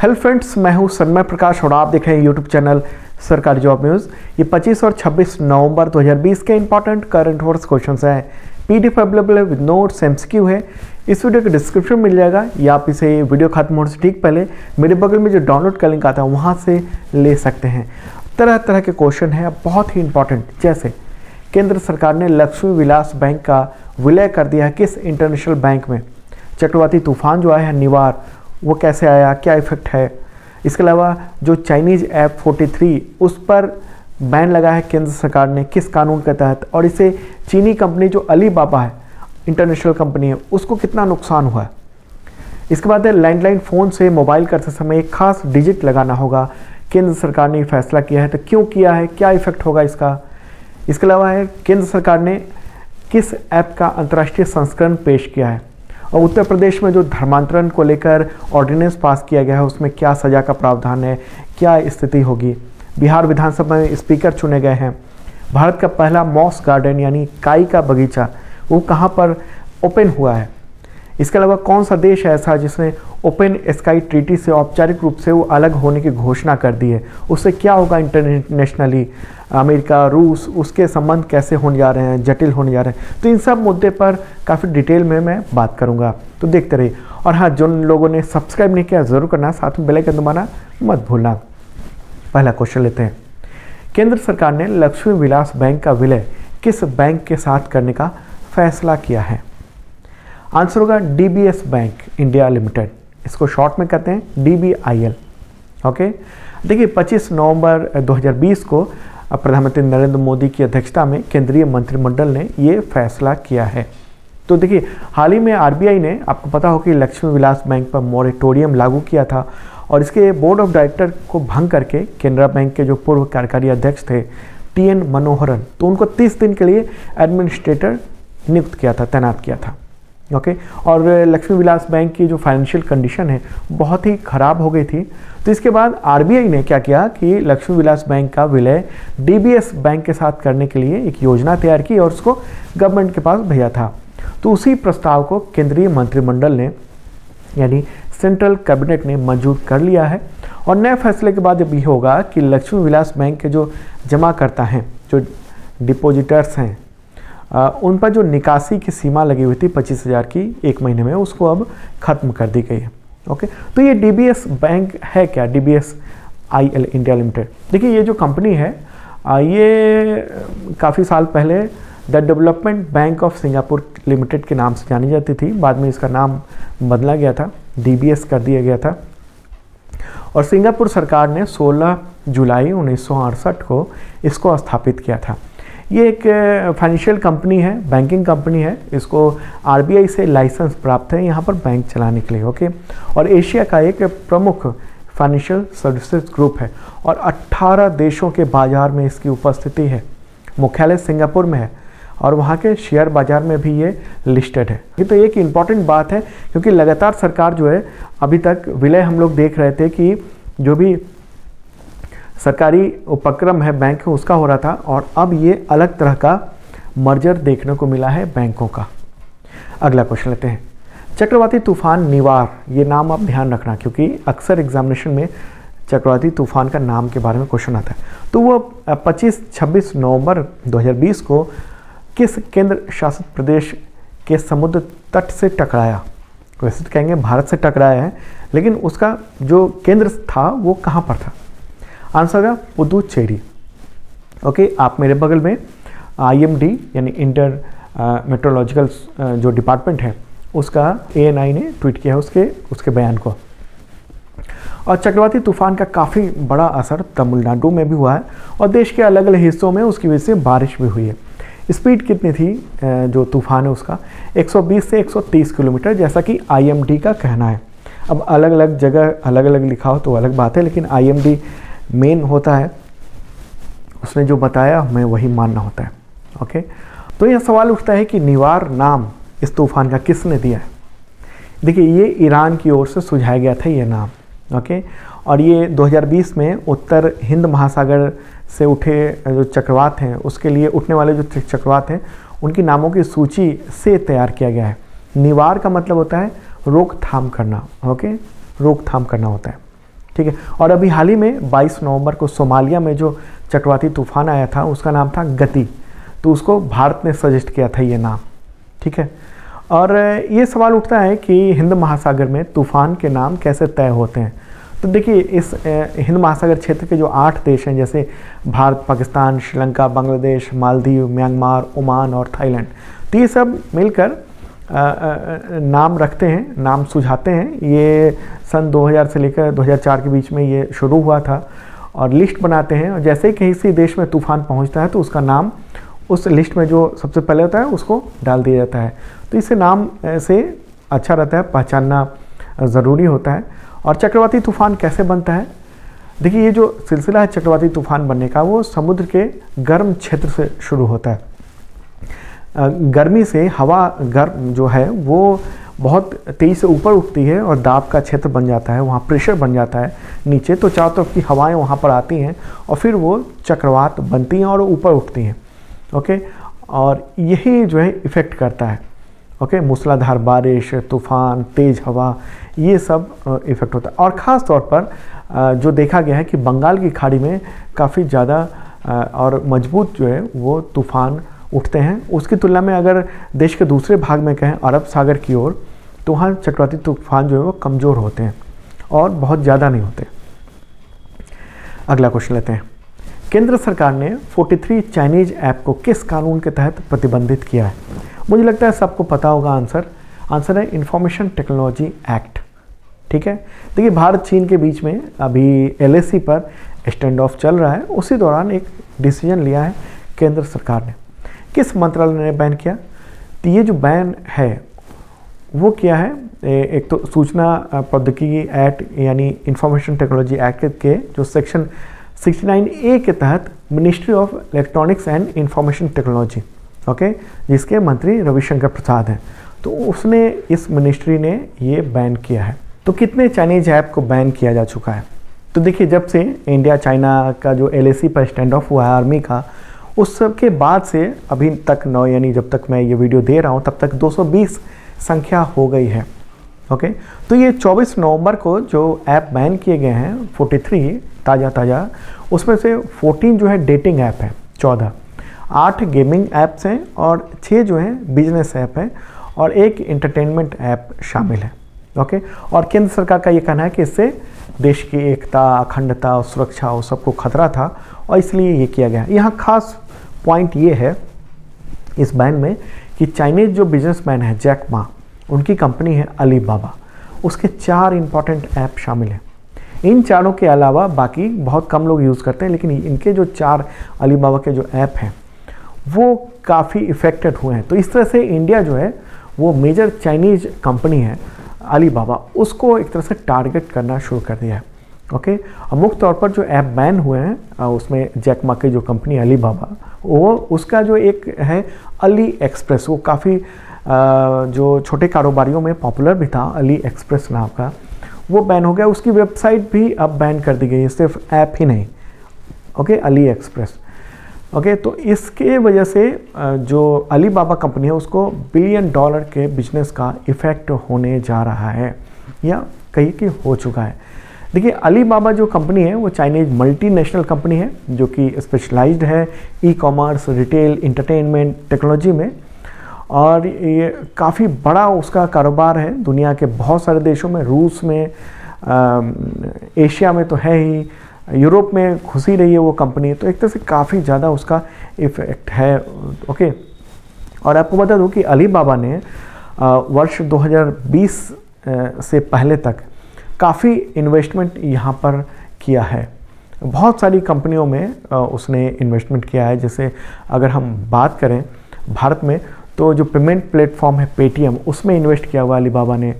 Hello friends मैं हूँ सन्मय प्रकाश और आप देख रहे हैं यूट्यूब चैनल सरकारी जॉब न्यूज़ ये 25 और 26 नवंबर 2020 के इंपॉर्टेंट करंट अफेयर्स क्वेश्चंस हैं। पीडीएफ अवेलेबल है विद नोट्स एमसीक्यू है। इस वीडियो के डिस्क्रिप्शन मिल जाएगा। या आप इसे वीडियो खत्म होने से ठीक पहले मेरे बगल में जो डाउनलोड का लिंक आता है, वहाँ से ले सकते हैं। तरह तरह के क्वेश्चन हैं, बहुत ही इंपॉर्टेंट जैसे, केंद्र सरकार ने लक्ष्मी विलास बैंक का विलय कर दिया है किस इंटरनेशनल बैंक में? चक्रवाती तूफ़ान जो आया है, निवार। वो कैसे आया, क्या इफ़ेक्ट है? इसके अलावा जो चाइनीज़ ऐप 43 उस पर बैन लगा है केंद्र सरकार ने किस कानून के तहत? और इसे चीनी कंपनी जो अली बाबा है इंटरनेशनल कंपनी है, उसको कितना नुकसान हुआ है? इसके बाद लैंडलाइन फ़ोन से मोबाइल करते समय एक खास डिजिट लगाना होगा। केंद्र सरकार ने फैसला किया है तो क्यों किया है? क्या इफ़ेक्ट होगा इसका? इसके अलावा है, केंद्र सरकार ने किस ऐप का अंतर्राष्ट्रीय संस्करण पेश किया है? और उत्तर प्रदेश में जो धर्मांतरण को लेकर ऑर्डिनेंस पास किया गया है, उसमें क्या सज़ा का प्रावधान है, क्या स्थिति होगी? बिहार विधानसभा में स्पीकर चुने गए हैं। भारत का पहला मॉस गार्डन यानी काई का बगीचा, वो कहाँ पर ओपन हुआ है? इसके अलावा कौन सा देश है ऐसा जिसने ओपन स्काई ट्रीटी से औपचारिक रूप से वो अलग होने की घोषणा कर दी है? उससे क्या होगा इंटरनेशनली अमेरिका, रूस, उसके संबंध कैसे होने जा रहे हैं, जटिल होने जा रहे हैं। तो इन सब मुद्दे पर काफ़ी डिटेल में मैं बात करूँगा। तो देखते रहिए। और हाँ जिन लोगों ने सब्सक्राइब नहीं किया, ज़रूर करना। साथ में बेलाइकन दबाना मत भूलना। पहला क्वेश्चन लेते हैं। केंद्र सरकार ने लक्ष्मी विलास बैंक का विलय किस बैंक के साथ करने का फैसला किया है? आंसर होगा डीबीएस बैंक इंडिया लिमिटेड। इसको शॉर्ट में कहते हैं डीबीआईएल। ओके? देखिए 25 नवंबर 2020 को प्रधानमंत्री नरेंद्र मोदी की अध्यक्षता में केंद्रीय मंत्रिमंडल ने ये फैसला किया है। तो देखिए, हाल ही में आरबीआई ने आपको पता हो कि लक्ष्मी विलास बैंक पर मोरिटोरियम लागू किया था और इसके बोर्ड ऑफ़ डायरेक्टर को भंग करके केनरा बैंक के जो पूर्व कार्यकारी अध्यक्ष थे, टी एन मनोहरन तो उनको 30 दिन के लिए एडमिनिस्ट्रेटर नियुक्त किया था, तैनात किया था। ओके और लक्ष्मी विलास बैंक की जो फाइनेंशियल कंडीशन है, बहुत ही ख़राब हो गई थी। तो इसके बाद आरबीआई ने क्या किया कि लक्ष्मी विलास बैंक का विलय डीबीएस बैंक के साथ करने के लिए एक योजना तैयार की और उसको गवर्नमेंट के पास भेजा था। तो उसी प्रस्ताव को केंद्रीय मंत्रिमंडल ने, यानी सेंट्रल कैबिनेट ने मंजूर कर लिया है। और नए फैसले के बाद ये होगा कि लक्ष्मी विलास बैंक के जो जमा करता हैं, जो डिपोजिटर्स हैं उन पर जो निकासी की सीमा लगी हुई थी पच्चीस हज़ार की एक महीने में, उसको अब ख़त्म कर दी गई है। ओके तो ये डीबीएस बैंक है क्या? डी बी इंडिया लिमिटेड देखिए, ये जो कंपनी है ये काफ़ी साल पहले the development bank of Singapore limited के नाम से जानी जाती थी। बाद में इसका नाम बदला गया था। डीबीएस कर दिया गया था। और सिंगापुर सरकार ने 16 जुलाई उन्नीस सौ अड़सठ को इसको स्थापित किया था। ये एक फाइनेंशियल कंपनी है बैंकिंग कंपनी है। इसको आरबीआई से लाइसेंस प्राप्त है यहाँ पर बैंक चलाने के लिए ओके और एशिया का एक प्रमुख फाइनेंशियल सर्विसेज़ ग्रुप है। और 18 देशों के बाज़ार में इसकी उपस्थिति है। मुख्यालय सिंगापुर में है और वहाँ के शेयर बाज़ार में भी ये लिस्टेड है। ये तो एक इंपॉर्टेंट बात है, क्योंकि लगातार सरकार जो है, अभी तक विलय हम लोग देख रहे थे कि जो भी सरकारी उपक्रम है बैंक उसका हो रहा था और अब ये अलग तरह का मर्जर देखने को मिला है बैंकों का। अगला क्वेश्चन लेते हैं। चक्रवाती तूफ़ान निवार, ये नाम आप ध्यान रखना क्योंकि अक्सर एग्जामिनेशन में चक्रवाती तूफ़ान का नाम के बारे में क्वेश्चन आता है। तो वो 25-26 नवंबर 2020 को किस केंद्र शासित प्रदेश के समुद्र तट से टकराया? वैसे तो कहेंगे भारत से टकराया है, लेकिन उसका जो केंद्र था वो कहाँ पर था? आंसर है पुदुचेरी। ओके, आप मेरे बगल में आईएमडी यानी इंटर मेट्रोलॉजिकल जो डिपार्टमेंट है, उसका एएनआई ने ट्वीट किया है उसके उसके बयान को। और चक्रवाती तूफ़ान का काफ़ी बड़ा असर तमिलनाडु में भी हुआ है और देश के अलग अलग हिस्सों में उसकी वजह से बारिश भी हुई है। स्पीड कितनी थी जो तूफ़ान है उसका? 120 से 130 किलोमीटर, जैसा कि आईएमडी का कहना है। अब अलग अलग जगह अलग अलग लिखा हो तो अलग बात है, लेकिन आईएमडी मेन होता है, उसने जो बताया हमें वही मानना होता है ओके तो यह सवाल उठता है कि निवार नाम इस तूफ़ान का किसने दिया है? देखिए, ये ईरान की ओर से सुझाया गया था ये नाम ओके और ये 2020 में उत्तर हिंद महासागर से उठे जो चक्रवात हैं, उसके लिए उठने वाले जो चक्रवात हैं, उनकी नामों की सूची से तैयार किया गया है। निवार का मतलब होता है रोकथाम करना ओके रोकथाम करना होता है। ठीक है? और अभी हाल ही में 22 नवंबर को सोमालिया में जो चक्रवाती तूफ़ान आया था, उसका नाम था गति। तो उसको भारत ने सजेस्ट किया था ये नाम, ठीक है? और ये सवाल उठता है कि हिंद महासागर में तूफ़ान के नाम कैसे तय होते हैं? तो देखिए, इस हिंद महासागर क्षेत्र के जो आठ देश हैं, जैसे भारत, पाकिस्तान, श्रीलंका, बांग्लादेश, मालदीव, म्यांमार, ओमान और थाईलैंड तो ये सब मिलकर नाम रखते हैं, नाम सुझाते हैं। ये सन 2000 से लेकर 2004 के बीच में ये शुरू हुआ था और लिस्ट बनाते हैं और जैसे ही किसी देश में तूफ़ान पहुँचता है तो उसका नाम उस लिस्ट में जो सबसे पहले होता है उसको डाल दिया जाता है। तो इससे नाम से अच्छा रहता है, पहचानना ज़रूरी होता है। और चक्रवाती तूफ़ान कैसे बनता है? देखिए, ये जो सिलसिला है चक्रवाती तूफ़ान बनने का वो समुद्र के गर्म क्षेत्र से शुरू होता है। गर्मी से हवा गर्म जो है, वो बहुत तेज़ी से ऊपर उठती है और दाब का क्षेत्र बन जाता है, वहाँ प्रेशर बन जाता है नीचे तो चारों तरफ़ की हवाएँ वहाँ पर आती हैं और फिर वो चक्रवात बनती हैं और ऊपर उठती हैं, ओके? और यही जो है इफ़ेक्ट करता है, ओके? मूसलाधार बारिश, तूफ़ान, तेज़ हवा, ये सब इफ़ेक्ट होता है। और ख़ास तौर पर जो देखा गया है कि बंगाल की खाड़ी में काफ़ी ज़्यादा और मज़बूत जो है वो तूफ़ान उठते हैं। उसकी तुलना में अगर देश के दूसरे भाग में कहें, अरब सागर की ओर तो वहाँ चक्रवाती तूफ़ान जो है वो कमज़ोर होते हैं और बहुत ज़्यादा नहीं होते। अगला क्वेश्चन लेते हैं। केंद्र सरकार ने 43 चाइनीज़ ऐप को किस कानून के तहत प्रतिबंधित किया है? मुझे लगता है सबको पता होगा आंसर। आंसर है इंफॉर्मेशन टेक्नोलॉजी एक्ट। ठीक है? देखिए, भारत चीन के बीच में अभी एलएससी पर स्टैंड ऑफ़ चल रहा है। उसी दौरान एक डिसीज़न लिया है केंद्र सरकार ने। किस मंत्रालय ने बैन किया? तो ये जो बैन है, वो क्या है? एक तो सूचना प्रौद्योगिकी एक्ट, यानी इंफॉर्मेशन टेक्नोलॉजी एक्ट के जो सेक्शन 69 ए के तहत ministry of electronics and information technology, okay, जिसके मंत्री रविशंकर प्रसाद हैं। तो उसने, इस मिनिस्ट्री ने ये बैन किया है। तो कितने चाइनीज़ ऐप को बैन किया जा चुका है? तो देखिए, जब से इंडिया चाइना का जो एलएसी पर स्टैंड ऑफ़ हुआ है, आर्मी का उस सब के बाद से अभी तक नौ, यानी जब तक मैं ये वीडियो दे रहा हूँ, तब तक 220 संख्या हो गई है। ओके? तो ये 24 नवंबर को जो ऐप बैन किए गए हैं 43 ताज़ा ताज़ा उसमें से 14 जो है डेटिंग ऐप है 14 आठ गेमिंग ऐप्स हैं और छः जो हैं बिज़नेस ऐप हैं और एक इंटरटेनमेंट ऐप शामिल है। ओके? और केंद्र सरकार का ये कहना है कि इससे देश की एकता, अखंडता और सुरक्षा और सबको खतरा था और इसलिए ये किया गया। यहाँ खास पॉइंट ये है इस बैन में कि चाइनीज़ जो बिजनेसमैन है जैक मा उनकी कंपनी है अली बाबा उसके चार इंपॉर्टेंट ऐप शामिल हैं। इन चारों के अलावा बाकी बहुत कम लोग यूज़ करते हैं, लेकिन इनके जो चार अली बाबा के जो ऐप हैं, वो काफ़ी इफ़ेक्टेड हुए हैं। तो इस तरह से इंडिया जो है, वो मेजर चाइनीज़ कंपनी है अली बाबा उसको एक तरह से टारगेट करना शुरू कर दिया है। ओके अब मुख्य तौर पर जो ऐप बैन हुए हैं उसमें जैकमा की जो कंपनी अली बाबा वो उसका जो एक है अली एक्सप्रेस, वो काफ़ी जो छोटे कारोबारियों में पॉपुलर भी था, अली एक्सप्रेस नाम का, वो बैन हो गया। उसकी वेबसाइट भी अब बैन कर दी गई है, सिर्फ़ ऐप ही नहीं। Okay Ali express. ओके तो इसके वजह से जो अली बाबा कंपनी है, उसको बिलियन डॉलर के बिज़नेस का इफ़ेक्ट होने जा रहा है, या कहीं कि हो चुका है। देखिए अली बाबा जो कंपनी है वो चाइनीज़ मल्टीनेशनल कंपनी है जो कि स्पेशलाइज्ड है e commerce retail entertainment technology में। और ये काफ़ी बड़ा उसका कारोबार है दुनिया के बहुत सारे देशों में रूस में आ, एशिया में तो है ही यूरोप में घुसी रही है वो कंपनी तो एक तरह से काफ़ी ज़्यादा उसका इफ़ेक्ट है ओके और आपको बता दूँ कि अली बाबा ने वर्ष 2020 से पहले तक काफ़ी इन्वेस्टमेंट यहाँ पर किया है। बहुत सारी कंपनियों में उसने इन्वेस्टमेंट किया है। जैसे अगर हम बात करें भारत में तो जो पेमेंट प्लेटफॉर्म है पेटीएम उसमें इन्वेस्ट किया हुआ अलीबाबा ने।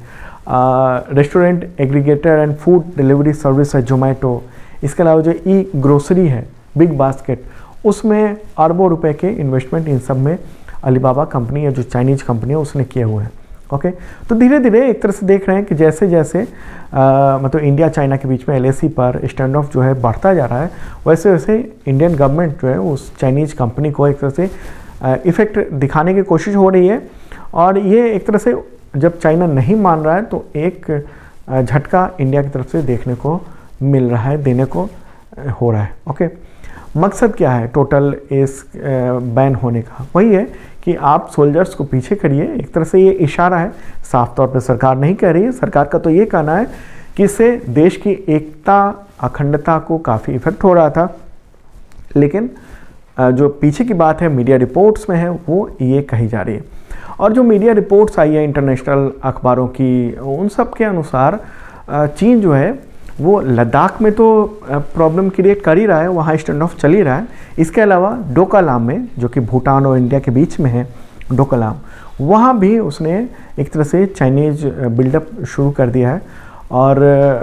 Restaurant aggregator and food delivery service है जोमेटो इसके अलावा जो ई ग्रोसरी है बिग बास्केट उसमें अरबों रुपए के इन्वेस्टमेंट इन सब में अलीबाबा कंपनी या जो चाइनीज़ कंपनी है, उसने किए हुए हैं। ओके तो धीरे धीरे एक तरह से देख रहे हैं कि जैसे जैसे आ, मतलब इंडिया चाइना के बीच में एलएसी पर स्टैंड ऑफ़ जो है बढ़ता जा रहा है वैसे वैसे इंडियन गवर्नमेंट जो है उस चाइनीज़ कंपनी को एक तरह से इफ़ेक्ट दिखाने की कोशिश हो रही है। और ये एक तरह से जब चाइना नहीं मान रहा है तो एक झटका इंडिया की तरफ़ से देखने को मिल रहा है देने को हो रहा है। ओके मकसद क्या है? टोटल इस बैन होने का। वही है कि आप सोल्जर्स को पीछे करिए। एक तरह से ये इशारा है। साफ़ तौर पर सरकार नहीं कह रही है। सरकार का तो ये कहना है कि इससे देश की एकता, अखंडता को काफ़ी इफ़ेक्ट हो रहा था। लेकिन जो पीछे की बात है मीडिया रिपोर्ट्स में है, वो ये कही जा रही है। और जो मीडिया रिपोर्ट्स आई है इंटरनेशनल अखबारों की, उन सब के अनुसार चीन जो है वो लद्दाख में तो प्रॉब्लम क्रिएट कर ही रहा है, वहाँ स्टैंड ऑफ़ चल ही रहा है। इसके अलावा डोकालाम में, जो कि भूटान और इंडिया के बीच में है, डोकालाम, वहाँ भी उसने एक तरह से चाइनीज़ बिल्डअप शुरू कर दिया है। और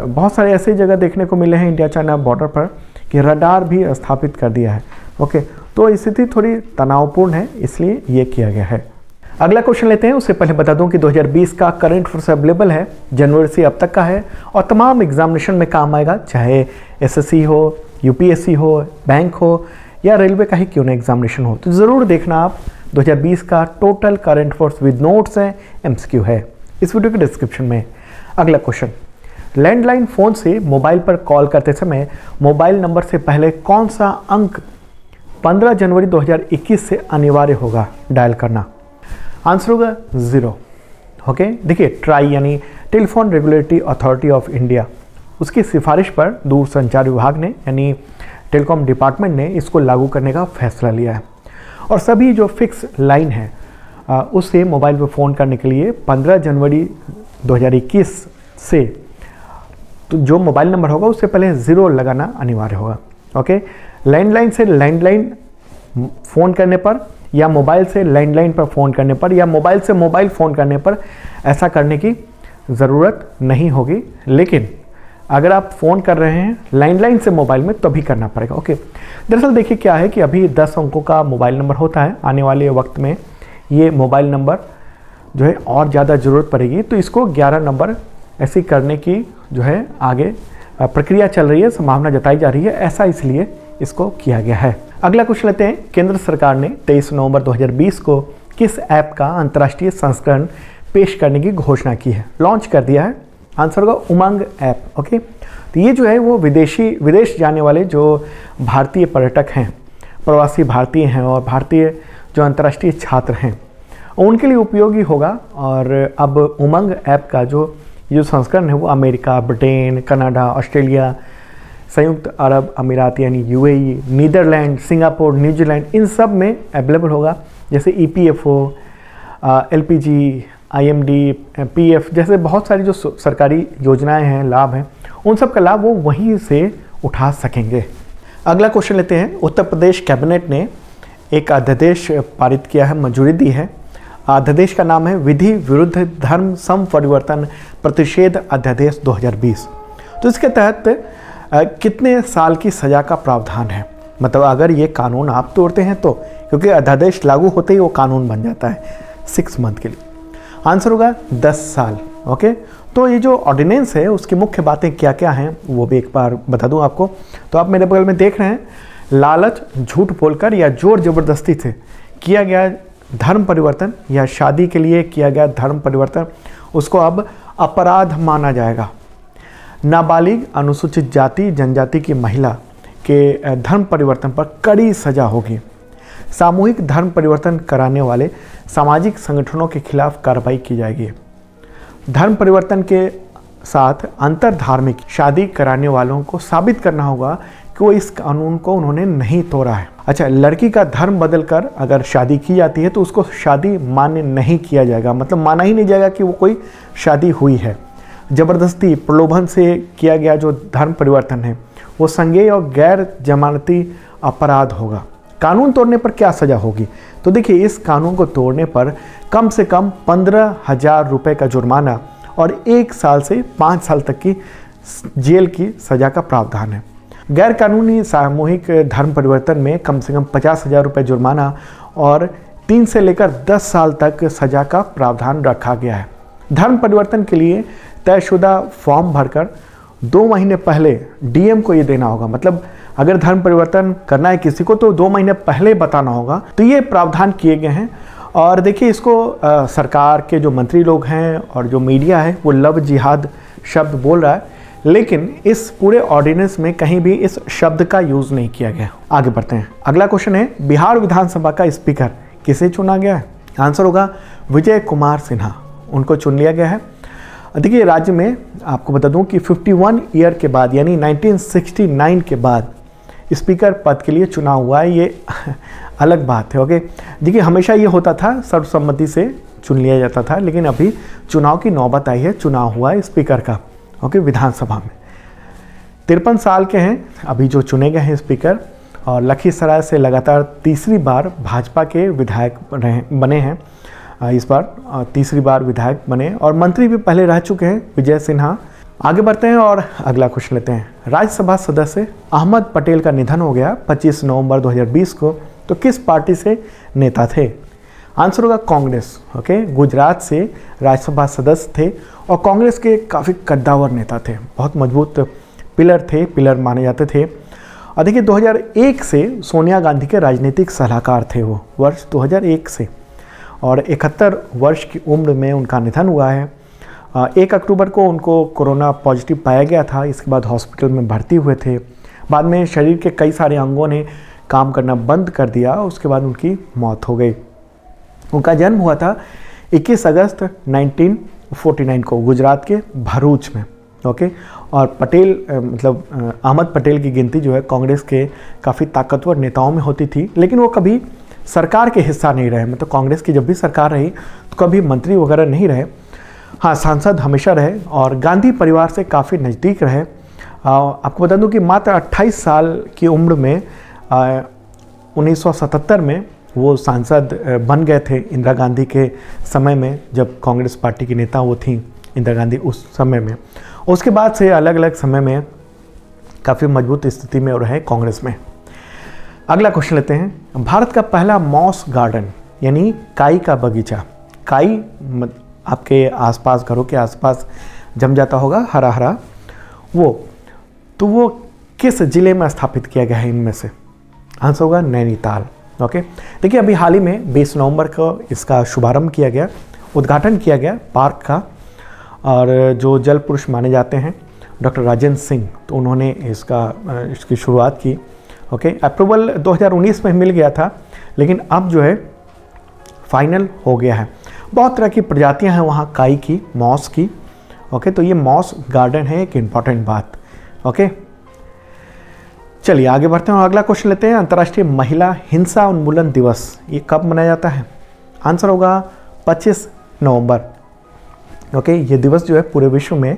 बहुत सारे ऐसे जगह देखने को मिले हैं इंडिया चाइना बॉर्डर पर, कि रडार भी स्थापित कर दिया है। ओके तो स्थिति थोड़ी तनावपूर्ण है, इसलिए ये किया गया है। अगला क्वेश्चन लेते हैं, उससे पहले बता दूँ कि 2020 का करंट फोर्स अवेलेबल है, जनवरी से अब तक का है और तमाम एग्जामिनेशन में काम आएगा, चाहे एसएससी हो यूपीएससी हो बैंक हो, या रेलवे का ही क्यों ना एग्जामिनेशन हो। तो ज़रूर देखना आप 2020 का total current force with notes है एमसीक्यू है। इस वीडियो के डिस्क्रिप्शन में। अगला क्वेश्चन लैंडलाइन फ़ोन से मोबाइल पर कॉल करते समय मोबाइल नंबर से पहले कौन सा अंक 15 जनवरी 2021 से अनिवार्य होगा? डायल करना। आंसर होगा ज़ीरो। ओके देखिए ट्राई यानी telephone regulatory authority of India उसकी सिफारिश पर दूरसंचार विभाग ने, यानी टेलीकॉम डिपार्टमेंट ने इसको लागू करने का फैसला लिया है। और सभी जो फिक्स लाइन है उससे मोबाइल पर फ़ोन करने के लिए 15 जनवरी 2021 से तो जो मोबाइल नंबर होगा, उससे पहले ज़ीरो लगाना अनिवार्य होगा। ओके लैंडलाइन से लैंडलाइन फ़ोन करने पर या मोबाइल से लैंडलाइन पर फ़ोन करने पर या मोबाइल से मोबाइल फ़ोन करने पर ऐसा करने की ज़रूरत नहीं होगी। लेकिन अगर आप फ़ोन कर रहे हैं, लैंडलाइन से मोबाइल में तो भी करना पड़ेगा। ओके। दरअसल देखिए क्या है कि अभी 10 अंकों का मोबाइल नंबर होता है। आने वाले वक्त में ये मोबाइल नंबर जो है और ज़्यादा ज़रूरत पड़ेगी। तो इसको 11 नंबर ऐसी करने की जो है आगे प्रक्रिया चल रही है, संभावना जताई जा रही है। ऐसा इसलिए इसको किया गया है। अगला क्वेश्चन लेते हैं। केंद्र सरकार ने 23 नवंबर 2020 को किस ऐप का अंतर्राष्ट्रीय संस्करण पेश करने की घोषणा की है? लॉन्च कर दिया है। आंसर होगा उमंग ऐप ओके तो ये जो है वो विदेशी, विदेश जाने वाले जो भारतीय पर्यटक हैं, प्रवासी भारतीय हैं और भारतीय जो अंतर्राष्ट्रीय छात्र हैं, उनके लिए उपयोगी होगा। और अब उमंग ऐप का जो जो संस्करण है वो अमेरिका, ब्रिटेन, कनाडा, ऑस्ट्रेलिया संयुक्त अरब अमीरात यानी UAE Netherlands Singapore New Zealand इन सब में अवेलेबल होगा। जैसे E P F O L P G I M D P F जैसे बहुत सारी जो सरकारी योजनाएँ हैं, लाभ हैं, उन सब का लाभ वो वहीं से उठा सकेंगे। अगला क्वेश्चन लेते हैं। उत्तर प्रदेश कैबिनेट ने एक अध्यादेश पारित किया है, मंजूरी दी है। अध्यादेश का नाम है विधि विरुद्ध धर्म सम परिवर्तन प्रतिषेध अध्यादेश 2020 तो इसके तहत कितने साल की सज़ा का प्रावधान है? मतलब अगर ये कानून आप तोड़ते हैं तो क्योंकि अध्यादेश लागू होते ही वो कानून बन जाता है सिक्स मंथ के लिए। आंसर होगा दस साल ओके तो ये जो ऑर्डिनेंस है, उसकी मुख्य बातें क्या क्या हैं, वो भी एक बार बता दूँ आपको। तो आप मेरे बगल में देख रहे हैं, लालच, झूठ बोलकर या ज़ोर ज़बरदस्ती से किया गया धर्म परिवर्तन या शादी के लिए किया गया धर्म परिवर्तन, उसको अब अपराध माना जाएगा। नाबालिग अनुसूचित जाति, जनजाति की महिला के धर्म परिवर्तन पर कड़ी सजा होगी। सामूहिक धर्म परिवर्तन कराने वाले सामाजिक संगठनों के खिलाफ कार्रवाई की जाएगी। धर्म परिवर्तन के साथ अंतर धार्मिक शादी कराने वालों को साबित करना होगा कि वो इस कानून को उन्होंने नहीं तोड़ा है। अच्छा लड़की का धर्म बदल कर अगर शादी की जाती है तो उसको शादी मान्य नहीं किया जाएगा। मतलब माना ही नहीं जाएगा कि वो कोई शादी हुई है। ज़बरदस्ती प्रलोभन से किया गया जो धर्म परिवर्तन है, वो संज्ञेय और गैर जमानती अपराध होगा। कानून तोड़ने पर क्या सज़ा होगी? तो देखिए, इस कानून को तोड़ने पर कम से कम पंद्रह हज़ार रुपये का जुर्माना और एक साल से पाँच साल तक की जेल की सज़ा का प्रावधान है। गैर कानूनी सामूहिक धर्म परिवर्तन में कम से कम पचास हज़ार रुपये जुर्माना और तीन से लेकर दस साल तक सज़ा का प्रावधान रखा गया है। धर्म परिवर्तन के लिए तयशुदा फॉर्म भरकर दो महीने पहले डीएम को ये देना होगा। मतलब अगर धर्म परिवर्तन करना है किसी को तो दो महीने पहले बताना होगा। तो ये प्रावधान किए गए हैं। और देखिए इसको आ, सरकार के जो मंत्री लोग हैं और जो मीडिया है वो लव जिहाद शब्द बोल रहा है। लेकिन इस पूरे ऑर्डिनेंस में कहीं भी इस शब्द का यूज़ नहीं किया गया। आगे बढ़ते हैं। अगला क्वेश्चन है बिहार विधानसभा का स्पीकर किसे चुना गया है? आंसर होगा विजय कुमार सिन्हा। उनको चुन लिया गया है। देखिए, राज्य में आपको बता दूँ कि 51 ईयर के बाद, यानी 1969 के बाद स्पीकर पद के लिए चुनाव हुआ है, ये अलग बात है ओके देखिए, हमेशा ये होता था, सर्वसम्मति से चुन लिया जाता था, लेकिन अभी चुनाव की नौबत आई है, चुनाव हुआ है स्पीकर का ओके विधानसभा में। तिरपन साल के हैं, अभी जो चुने गए हैं स्पीकर और लखीसराय से लगातार तीसरी बार भाजपा के विधायक रहे, बने हैं। इस बार तीसरी बार विधायक बने और मंत्री भी पहले रह चुके हैं, विजय सिन्हा। आगे बढ़ते हैं और अगला क्वेश्चन लेते हैं। राज्यसभा सदस्य अहमद पटेल का निधन हो गया 25 नवंबर 2020 को। तो किस पार्टी से नेता थे? आंसर होगा कांग्रेस, ओके? गुजरात से राज्यसभा सदस्य थे और कांग्रेस के काफ़ी कद्दावर नेता थे। बहुत मज़बूत पिलर थे, पिलर माने जाते थे। और देखिए 2001 से सोनिया गांधी के राजनीतिक सलाहकार थे वो, वर्ष 2001 से। और इकहत्तर वर्ष की उम्र में उनका निधन हुआ है। एक अक्टूबर को उनको कोरोना पॉजिटिव पाया गया था। इसके बाद हॉस्पिटल में भर्ती हुए थे। बाद में शरीर के कई सारे अंगों ने काम करना बंद कर दिया। उसके बाद उनकी मौत हो गई। उनका जन्म हुआ था 21 अगस्त 1949 को गुजरात के भरूच में। ओके? और पटेल मतलब अहमद पटेल की गिनती जो है कांग्रेस के काफ़ी ताकतवर नेताओं में होती थी। लेकिन वो कभी सरकार के हिस्सा नहीं रहे मतलब कांग्रेस की जब भी सरकार रही तो कभी मंत्री वगैरह नहीं रहे। हाँ सांसद हमेशा रहे और गांधी परिवार से काफ़ी नज़दीक रहे। आपको बता दूँ कि मात्र 28 साल की उम्र में सौ सतहत्तर में वो सांसद बन गए थे इंदिरा गांधी के समय में, जब कांग्रेस पार्टी की नेता वो थी इंदिरा गांधी उस समय में। उसके बाद से अलग अलग समय में काफ़ी मज़बूत स्थिति में रहे कांग्रेस में। अगला क्वेश्चन लेते हैं। भारत का पहला मॉस गार्डन, यानी काई का बगीचा। काई आपके आसपास, घरों के आसपास जम जाता होगा हरा हरा वो तो वो किस ज़िले में स्थापित किया गया है इनमें से? आंसर होगा नैनीताल ओके देखिए, अभी हाल ही में 20 नवंबर को इसका शुभारंभ किया गया, उद्घाटन किया गया पार्क का, और जो जल पुरुष माने जाते हैं, डॉक्टर राजेंद्र सिंह तो उन्होंने इसका, इसकी शुरुआत की। ओके अप्रूवल 2019 में मिल गया था, लेकिन अब जो है फाइनल हो गया है। बहुत तरह की प्रजातियाँ हैं वहाँ, काई की, मॉस की। ओके तो ये मॉस गार्डन है, एक इंपॉर्टेंट बात। ओके चलिए, आगे बढ़ते हैं और अगला क्वेश्चन लेते हैं। अंतर्राष्ट्रीय महिला हिंसा उन्मूलन दिवस, ये कब मनाया जाता है? आंसर होगा 25 नवंबर। ओके ये दिवस जो है, पूरे विश्व में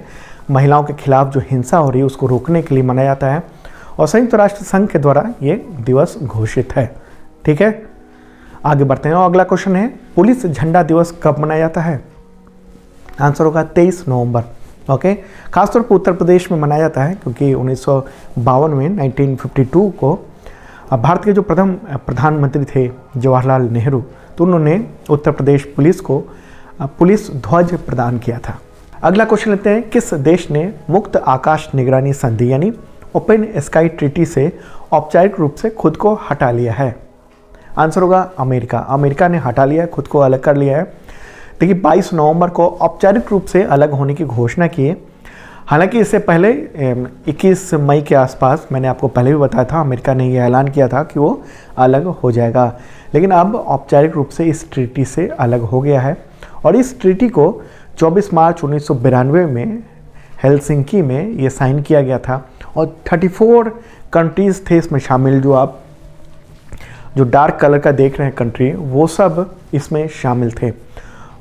महिलाओं के खिलाफ जो हिंसा हो रही है, उसको रोकने के लिए मनाया जाता है। और संयुक्त राष्ट्र संघ के द्वारा ये दिवस घोषित है। ठीक है? आगे बढ़ते हैं और अगला क्वेश्चन है, पुलिस झंडा दिवस कब मनाया जाता है? आंसर होगा तेईस नवंबर। ओके? खासतौर पर उत्तर प्रदेश में मनाया जाता है क्योंकि उन्नीस सौ बावन में 1952 को भारत के जो प्रथम प्रधानमंत्री थे जवाहरलाल नेहरू तो उन्होंने उत्तर प्रदेश पुलिस को पुलिस ध्वज प्रदान किया था। अगला क्वेश्चन लेते हैं, किस देश ने मुक्त आकाश निगरानी संधि, यानी ओपन स्काई ट्रीटी से औपचारिक रूप से खुद को हटा लिया है। आंसर होगा अमेरिका। अमेरिका ने हटा लिया है, खुद को अलग कर लिया है। देखिए 22 नवंबर को औपचारिक रूप से अलग होने की घोषणा की है। हालाँकि इससे पहले 21 मई के आसपास मैंने आपको पहले भी बताया था, अमेरिका ने यह ऐलान किया था कि वो अलग हो जाएगा। लेकिन अब औपचारिक रूप से इस ट्रीटी से अलग हो गया है। और इस ट्रीटी को 24 मार्च उन्नीस में, हेलसिंकी में ये साइन किया गया था। और 34 कंट्रीज़ थे इसमें शामिल जो आप, जो डार्क कलर का देख रहे हैं कंट्री वो सब इसमें शामिल थे।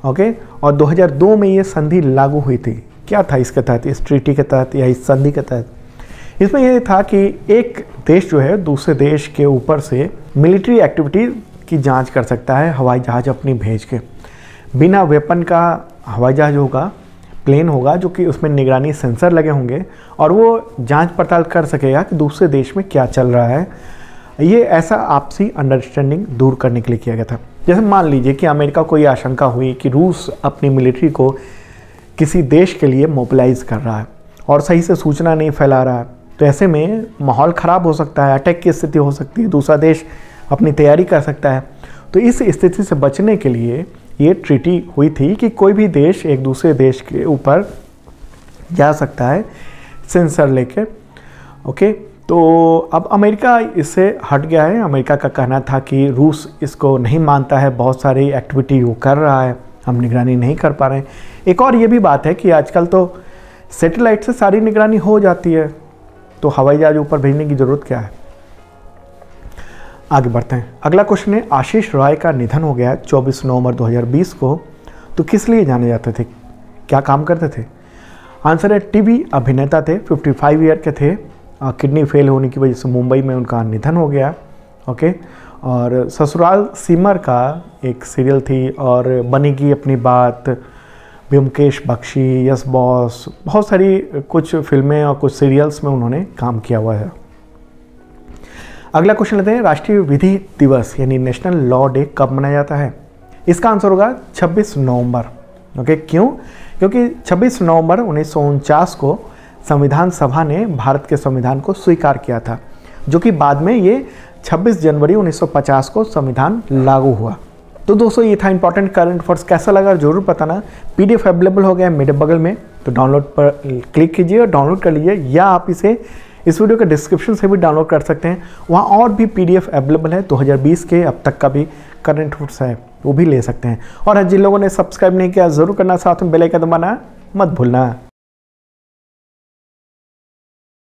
ओके और 2002 में ये संधि लागू हुई थी। क्या था इसके तहत? इस ट्रीटी के तहत या इस संधि के तहत? इसमें यह था कि एक देश जो है, दूसरे देश के ऊपर से मिलिट्री एक्टिविटी की जाँच कर सकता है, हवाई जहाज़ अपनी भेज के। बिना वेपन का हवाई जहाज़ होगा प्लेन होगा जो कि उसमें निगरानी सेंसर लगे होंगे और वो जाँच पड़ताल कर सकेगा कि दूसरे देश में क्या चल रहा है। ये ऐसा आपसी अंडरस्टैंडिंग दूर करने के लिए किया गया था। जैसे मान लीजिए कि अमेरिका को ये आशंका हुई कि रूस अपनी मिलिट्री को किसी देश के लिए मोबिलाइज कर रहा है और सही से सूचना नहीं फैला रहा है। तो ऐसे में माहौल ख़राब हो सकता है अटैक की स्थिति हो सकती है, दूसरा देश अपनी तैयारी कर सकता है। तो इस स्थिति से बचने के लिए ये ट्रीटी हुई थी कि कोई भी देश एक दूसरे देश के ऊपर जा सकता है सेंसर लेके ओके तो अब अमेरिका इससे हट गया है। अमेरिका का कहना था कि रूस इसको नहीं मानता है, बहुत सारी एक्टिविटी वो कर रहा है, हम निगरानी नहीं कर पा रहे हैं। एक और ये भी बात है कि आजकल तो सेटेलाइट से सारी निगरानी हो जाती है तो हवाई जहाज़ ऊपर भेजने की ज़रूरत क्या है? आगे बढ़ते हैं। अगला क्वेश्चन है, आशीष रॉय का निधन हो गया 24 नवंबर 2020 को। तो किस लिए जाने जाते थे? क्या काम करते थे? आंसर है, टीवी अभिनेता थे 55 ईयर के थे। किडनी फेल होने की वजह से मुंबई में उनका निधन हो गया। ओके और ससुराल सिमर का एक सीरियल थी और बनेगी अपनी बात ब्योमकेश बख्शी यस बॉस, बहुत सारी कुछ फ़िल्में और कुछ सीरियल्स में उन्होंने काम किया हुआ है। अगला क्वेश्चन लेते हैं, राष्ट्रीय विधि दिवस, यानी नेशनल लॉ डे कब मनाया जाता है? इसका आंसर होगा 26 नवंबर। ओके क्यों? क्योंकि 26 नवंबर उन्नीस सौ उनचास को संविधान सभा ने भारत के संविधान को स्वीकार किया था, जो कि बाद में ये 26 जनवरी 1950 को संविधान लागू हुआ। तो दोस्तों, ये था इंपॉर्टेंट करंट अफेयर्स कैसा लगा ज़रूर बताना। पीडीएफ अवेलेबल हो गया मेरे बगल में तो डाउनलोड पर क्लिक कीजिए और डाउनलोड कर लीजिए, या आप इसे इस वीडियो के डिस्क्रिप्शन से भी डाउनलोड कर सकते हैं। वहाँ और भी पीडीएफ अवेलेबल है 2020 के अब तक का भी करंट रूट्स है, वो भी ले सकते हैं। और जिन लोगों ने सब्सक्राइब नहीं किया, ज़रूर करना, साथ में बेल आइकन दबाना, मत भूलना।